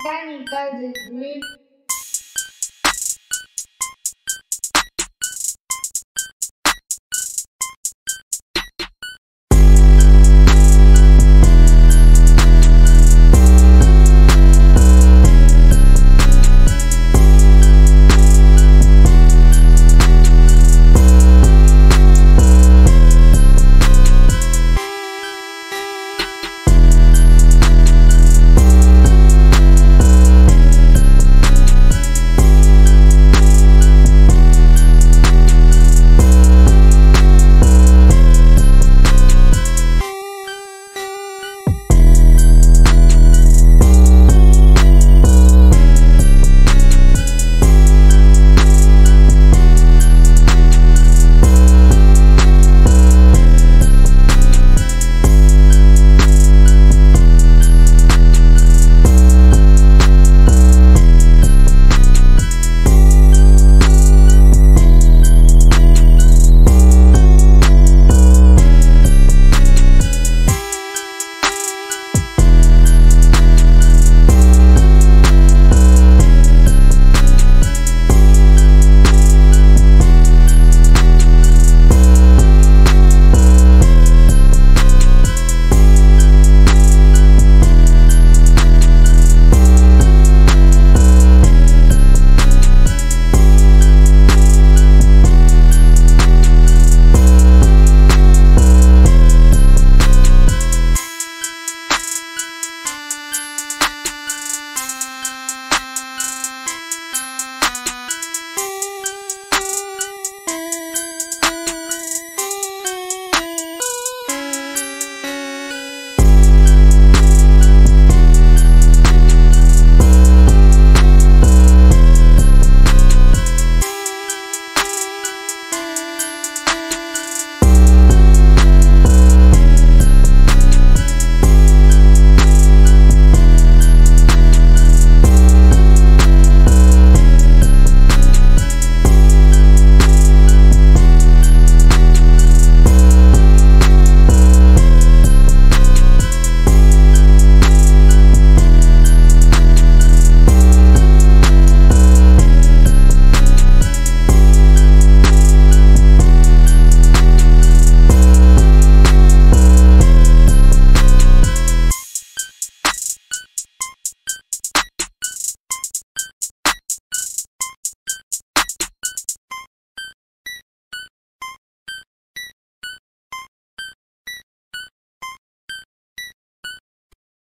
Камикадзе, мы